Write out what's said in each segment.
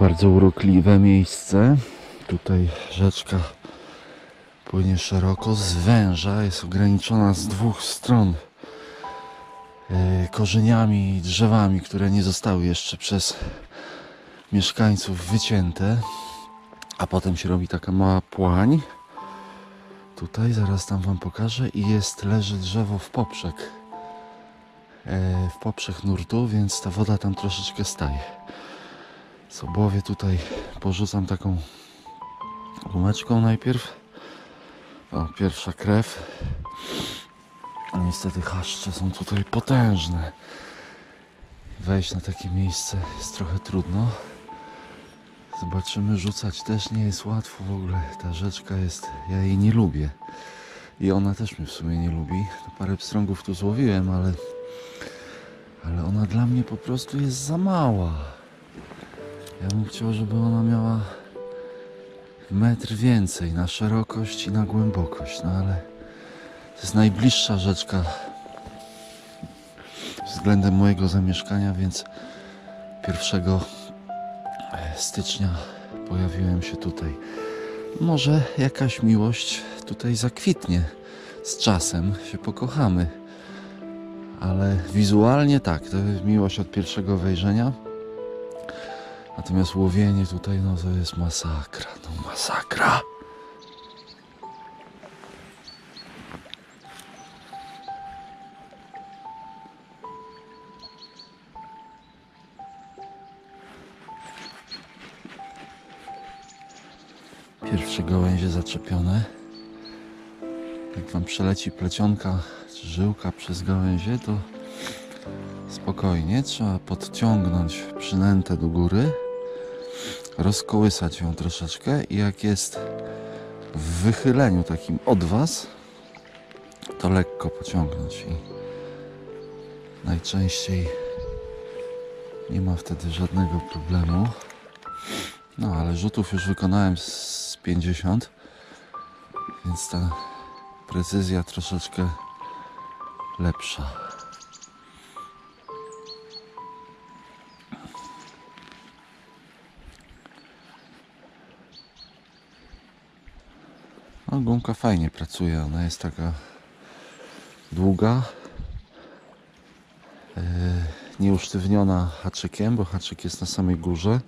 Bardzo urokliwe miejsce. Tutaj rzeczka płynie szeroko, zwęża, jest ograniczona z dwóch stron e, korzeniami i drzewami, które nie zostały jeszcze przez mieszkańców wycięte. A potem się robi taka mała płań. Tutaj zaraz tam wam pokażę i jest, leży drzewo w poprzek. E, w poprzek nurtu, więc ta woda tam troszeczkę staje. Z obowie tutaj porzucam taką gumeczką najpierw. O, pierwsza krew. A niestety chaszcze są tutaj potężne. Wejść na takie miejsce jest trochę trudno. Zobaczymy, rzucać też nie jest łatwo w ogóle. Ta rzeczka jest, ja jej nie lubię. I ona też mnie w sumie nie lubi. No, parę pstrągów tu złowiłem, ale, ale ona dla mnie po prostu jest za mała. Ja bym chciał, żeby ona miała metr więcej na szerokość i na głębokość, no ale to jest najbliższa rzeczka względem mojego zamieszkania, więc 1 stycznia pojawiłem się tutaj. Może jakaś miłość tutaj zakwitnie z czasem, się pokochamy. Ale wizualnie tak, to miłość od pierwszego wejrzenia. Natomiast łowienie tutaj, no to jest masakra, no masakra. Pierwsze gałęzie zaczepione. Jak wam przeleci plecionka czy żyłka przez gałęzie, to spokojnie trzeba podciągnąć przynętę do góry, rozkołysać ją troszeczkę i jak jest w wychyleniu takim od was, to lekko pociągnąć i najczęściej nie ma wtedy żadnego problemu. No ale rzutów już wykonałem z 50, więc ta precyzja troszeczkę lepsza. No, gumka fajnie pracuje, ona jest taka długa, e, nieusztywniona haczykiem, bo haczyk jest na samej górze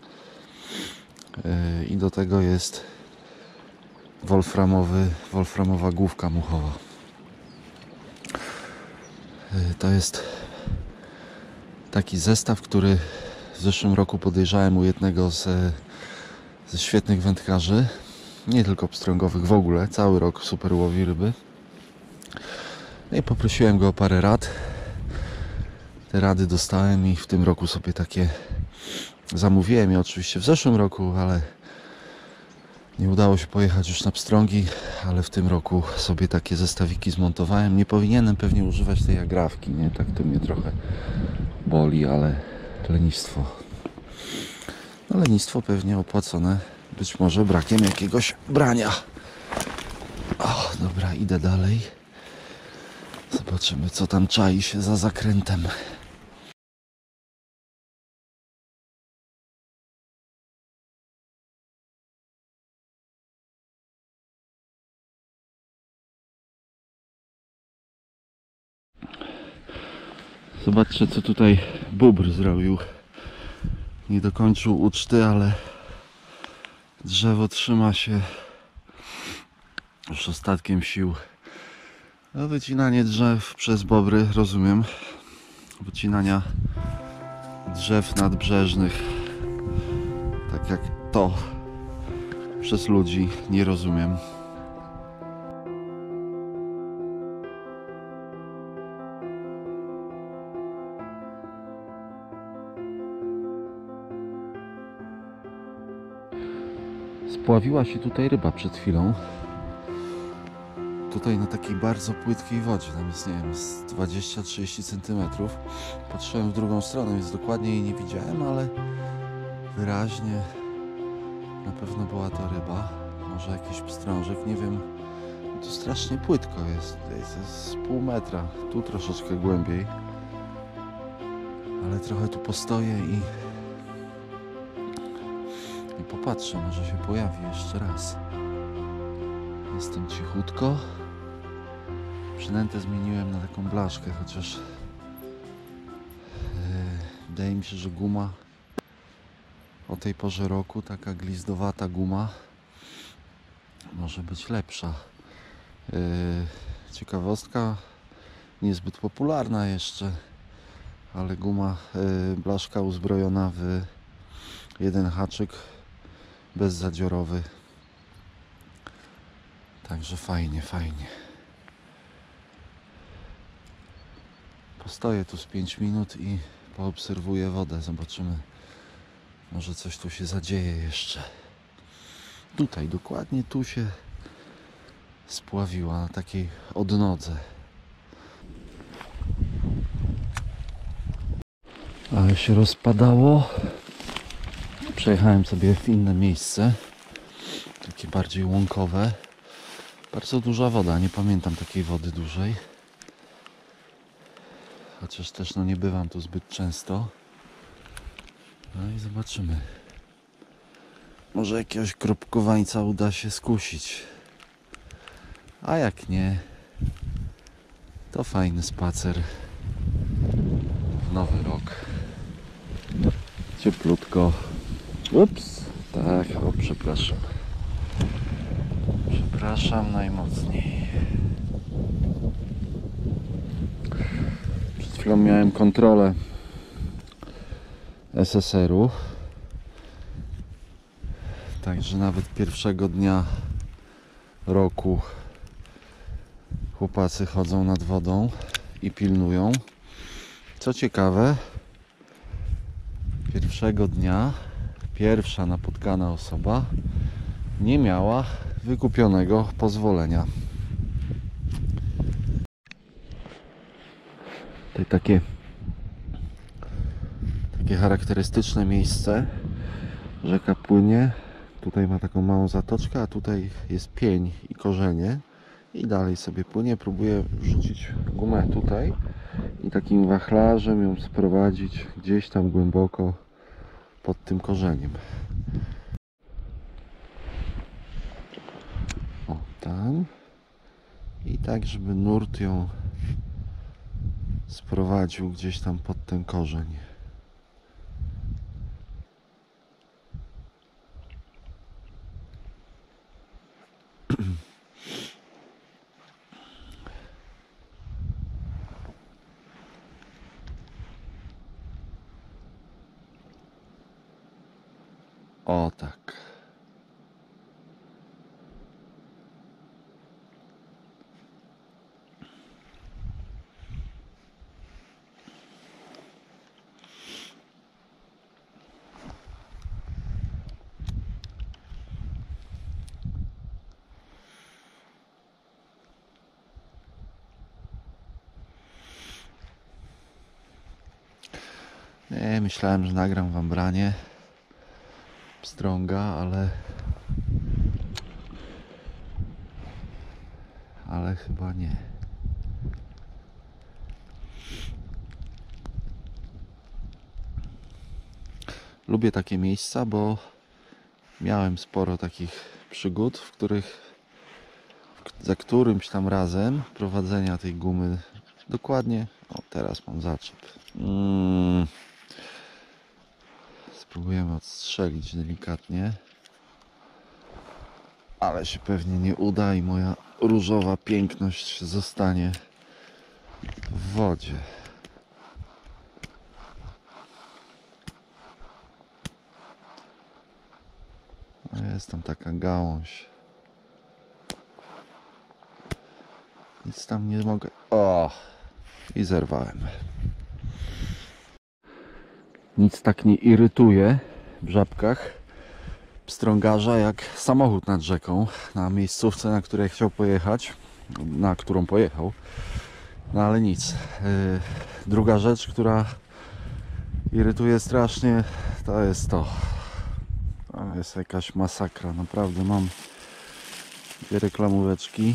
e, i do tego jest wolframowy, wolframowa główka muchowa. E, To jest taki zestaw, który w zeszłym roku podejrzałem u jednego z, ze świetnych wędkarzy. Nie tylko pstrągowych, w ogóle. Cały rok super łowi ryby. No i poprosiłem go o parę rad. Te rady dostałem i w tym roku sobie takie zamówiłem je oczywiście w zeszłym roku, ale nie udało się pojechać już na pstrągi, ale w tym roku sobie takie zestawiki zmontowałem. Nie powinienem pewnie używać tej agrawki, nie? Tak to mnie trochę boli, ale lenistwo. No lenistwo pewnie opłacone być może brakiem jakiegoś brania. O, dobra, idę dalej. Zobaczymy, co tam czai się za zakrętem. Zobaczcie, co tutaj bóbr zrobił. Nie dokończył uczty, ale drzewo trzyma się już ostatkiem sił. No, wycinanie drzew przez bobry, rozumiem. Wycinania drzew nadbrzeżnych, tak jak to, przez ludzi, nie rozumiem. Spławiła się tutaj ryba przed chwilą. Tutaj na takiej bardzo płytkiej wodzie, tam jest nie wiem, z 20-30 cm. Patrzyłem w drugą stronę, więc dokładnie jej nie widziałem, ale wyraźnie na pewno była to ryba. Może jakiś pstrążek, nie wiem. To strasznie płytko jest. Jest z pół metra, tu troszeczkę głębiej. Ale trochę tu postoję i popatrzę, może się pojawi jeszcze raz. Jestem cichutko. Przynętę zmieniłem na taką blaszkę, chociaż yy, wydaje mi się, że guma o tej porze roku, taka glizdowata guma, może być lepsza. Yy, ciekawostka, niezbyt popularna jeszcze, ale guma yy, blaszka uzbrojona w jeden haczyk bezzadziorowy. Także fajnie, fajnie. Postoję tu z 5 minut i poobserwuję wodę. Zobaczymy. Może coś tu się zadzieje jeszcze. Tutaj, dokładnie tu się spławiła na takiej odnodze. Ale się rozpadało. Przejechałem sobie w inne miejsce. Takie bardziej łąkowe. Bardzo duża woda. Nie pamiętam takiej wody dużej. Chociaż też no nie bywam tu zbyt często. No i zobaczymy. Może jakiegoś kropkowańca uda się skusić. A jak nie, to fajny spacer w nowy rok. Cieplutko. Ups. Tak, o przepraszam. Przepraszam najmocniej. Przed chwilą miałem kontrolę SSR-u. Także nawet pierwszego dnia roku chłopacy chodzą nad wodą i pilnują. Co ciekawe, pierwszego dnia pierwsza napotkana osoba nie miała wykupionego pozwolenia. Tutaj takie takie charakterystyczne miejsce. Rzeka płynie. Tutaj ma taką małą zatoczkę, a tutaj jest pień i korzenie. I dalej sobie płynie. Próbuję wrzucić gumę tutaj i takim wachlarzem ją sprowadzić gdzieś tam głęboko pod tym korzeniem. O, tam. I tak, żeby nurt ją sprowadził gdzieś tam pod ten korzeń. O tak. Nie, myślałem, że nagram wam branie pstrąga, ale ale chyba nie. Lubię takie miejsca, bo miałem sporo takich przygód, w których za którymś tam razem prowadzenia tej gumy dokładnie, o teraz mam zaczep. Mm. Spróbujemy odstrzelić delikatnie. Ale się pewnie nie uda i moja różowa piękność zostanie w wodzie. No, Jest tam taka gałąź. Nic tam nie mogę. O! I zerwałem. Nic tak nie irytuje w żabkach pstrągarza jak samochód nad rzeką na miejscówce, na której chciał pojechać, na którą pojechał. No ale nic. Yy, Druga rzecz, która irytuje strasznie, to jest to. To jest jakaś masakra. Naprawdę mam dwie reklamóweczki.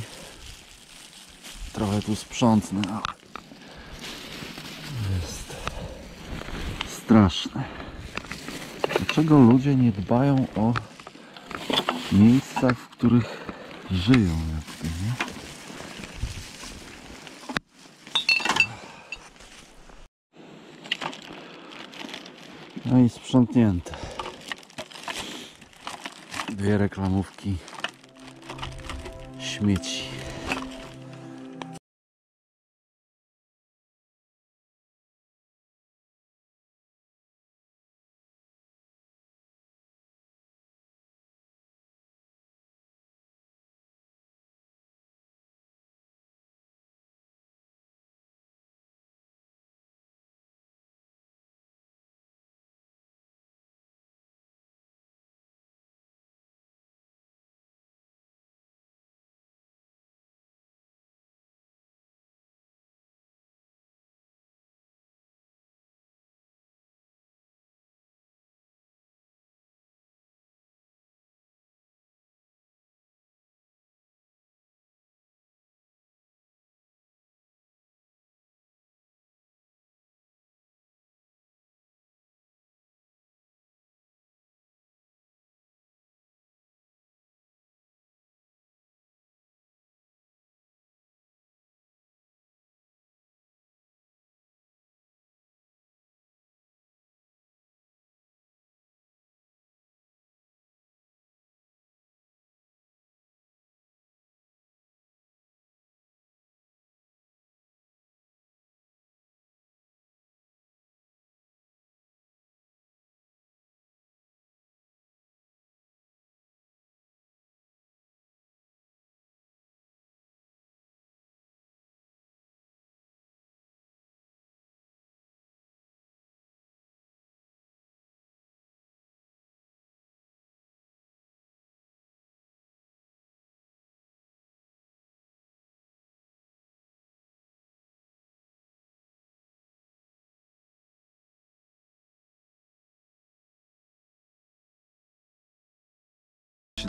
Trochę tu sprzątnę. Straszne. Dlaczego ludzie nie dbają o miejscach, w których żyją? Jakby, nie? No i sprzątnięte. Dwie reklamówki śmieci.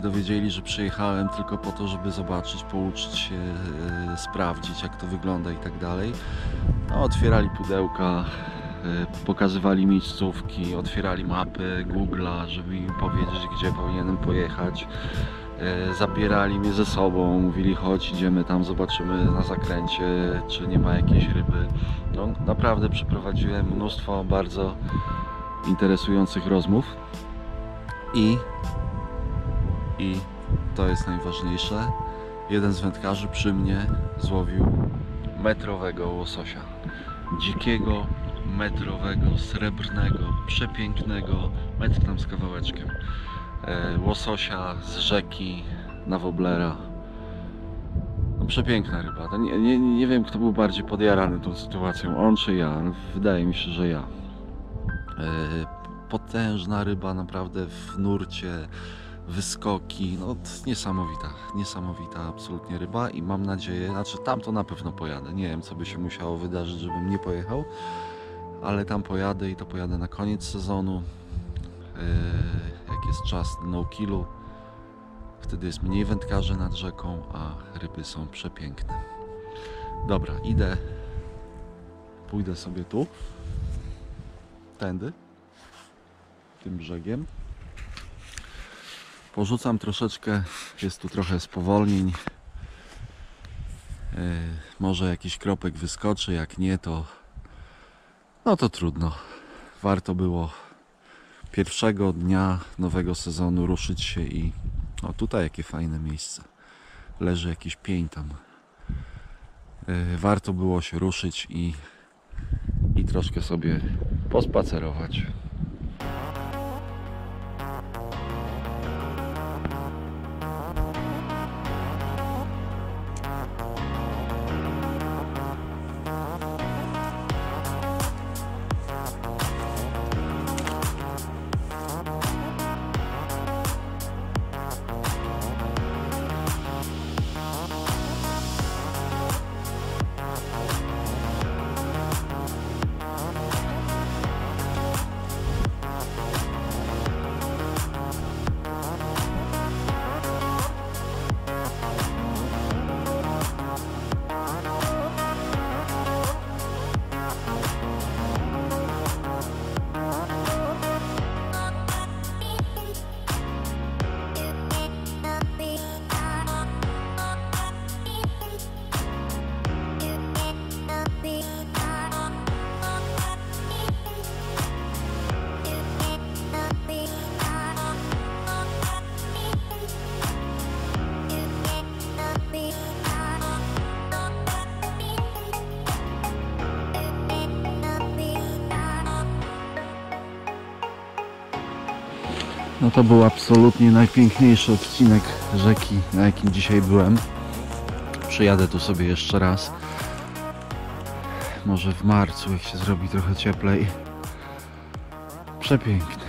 Dowiedzieli, że przyjechałem tylko po to, żeby zobaczyć, pouczyć się, e, sprawdzić jak to wygląda i tak dalej. No, otwierali pudełka, e, pokazywali miejscówki, otwierali mapy Google'a, żeby mi powiedzieć, gdzie powinienem pojechać. E, Zabierali mnie ze sobą, mówili chodź, idziemy tam, zobaczymy na zakręcie, czy nie ma jakiejś ryby. No, naprawdę przeprowadziłem mnóstwo bardzo interesujących rozmów i i to jest najważniejsze. Jeden z wędkarzy przy mnie złowił metrowego łososia. Dzikiego, metrowego, srebrnego, przepięknego, metr tam z kawałeczkiem. E, łososia z rzeki na woblera. No, przepiękna ryba. Nie, nie, nie wiem, kto był bardziej podjarany tą sytuacją, on czy ja. Wydaje mi się, że ja. E, potężna ryba, naprawdę w nurcie wyskoki, no niesamowita, niesamowita absolutnie ryba i mam nadzieję, znaczy tam to na pewno pojadę, nie wiem co by się musiało wydarzyć, żebym nie pojechał, ale tam pojadę i to pojadę na koniec sezonu, yy, jak jest czas no killu, wtedy jest mniej wędkarzy nad rzeką, a ryby są przepiękne. Dobra, idę, pójdę sobie tu, tędy, tym brzegiem. Porzucam troszeczkę, jest tu trochę spowolnień. Yy, może jakiś kropek wyskoczy, jak nie to no to trudno. Warto było pierwszego dnia nowego sezonu ruszyć się i o tutaj jakie fajne miejsce. Leży jakiś pień tam. Yy, warto było się ruszyć i, i troszkę sobie pospacerować. No to był absolutnie najpiękniejszy odcinek rzeki, na jakim dzisiaj byłem. Przyjadę tu sobie jeszcze raz. Może w marcu, jak się zrobi trochę cieplej. Przepiękny.